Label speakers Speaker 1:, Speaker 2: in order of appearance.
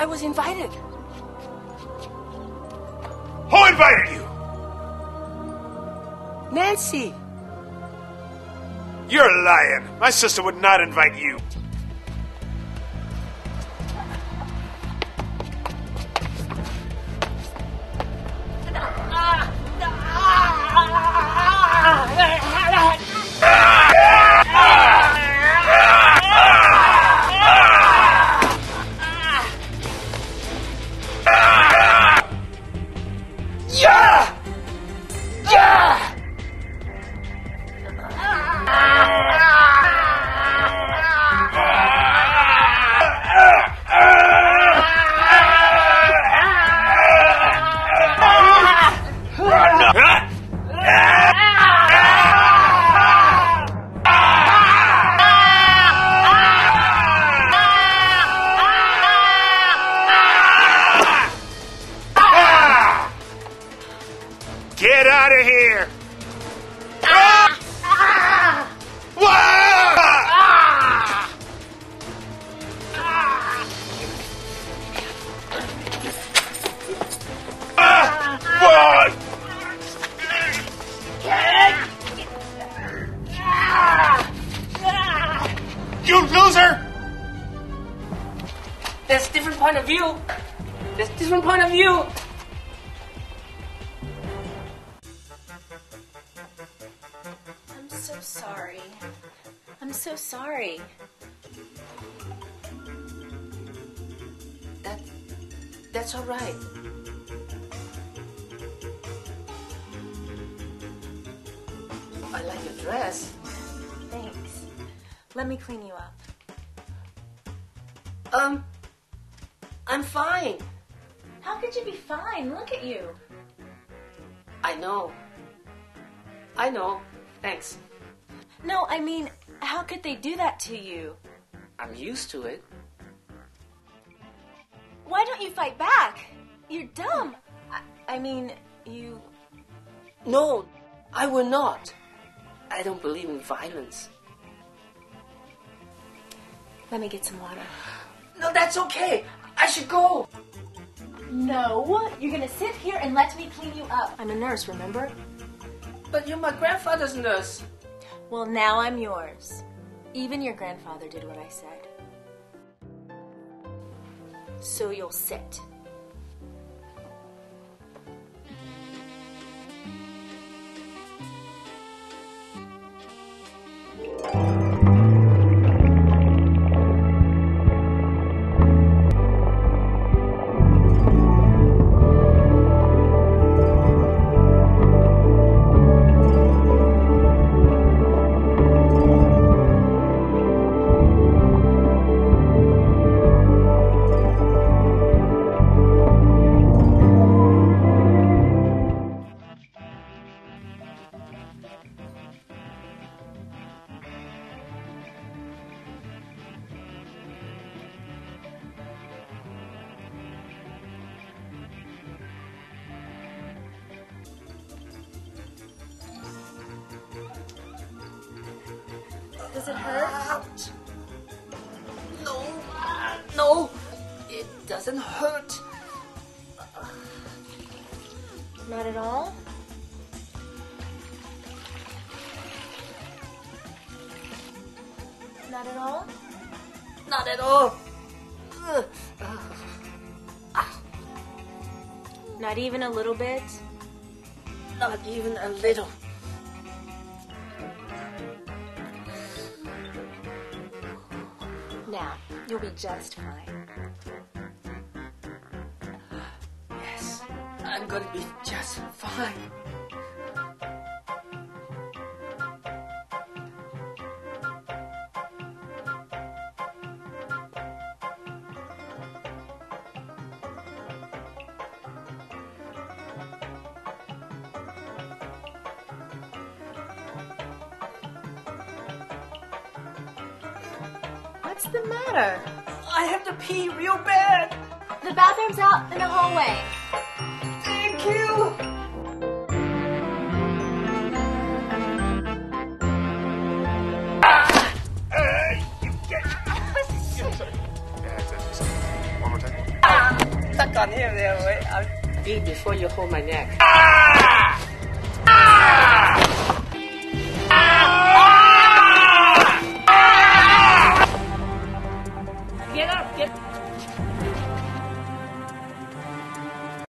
Speaker 1: I was invited.
Speaker 2: Who invited you?
Speaker 1: Nancy.
Speaker 2: You're lying. My sister would not invite you. Out of here! Ah! Ah! Ah! Ah! You loser!
Speaker 1: There's different point of view. There's different point of view.
Speaker 3: So sorry. I'm so sorry.
Speaker 1: That, that's all right. I like your dress.
Speaker 3: Thanks. Let me clean you up.
Speaker 1: Um, I'm fine.
Speaker 3: How could you be fine? Look at you.
Speaker 1: I know. I know. Thanks.
Speaker 3: No, I mean, how could they do that to you?
Speaker 1: I'm used to it.
Speaker 3: Why don't you fight back? You're dumb. I, I mean, you.
Speaker 1: No, I will not. I don't believe in violence.
Speaker 3: Let me get some water.
Speaker 1: No, that's okay. I should go.
Speaker 3: No, you're gonna sit here and let me clean you up. I'm a nurse, remember?
Speaker 1: But you're my grandfather's nurse.
Speaker 3: Well, now I'm yours. Even your grandfather did what I said. So you'll sit. Does it hurt?
Speaker 1: No, no, it doesn't hurt.
Speaker 3: Not at all? Not at all?
Speaker 1: Not at all. Ugh.
Speaker 3: Not even a little bit?
Speaker 1: Not even a little.
Speaker 3: Now, you'll be just fine.
Speaker 1: Yes, I'm gonna be just fine.
Speaker 3: What's the matter?
Speaker 1: I have to pee real bad.
Speaker 3: The bathroom's out in the hallway.
Speaker 1: Thank you.
Speaker 4: Stuck on him there, wait. I'll...
Speaker 1: Be before you hold my neck.
Speaker 5: Ah!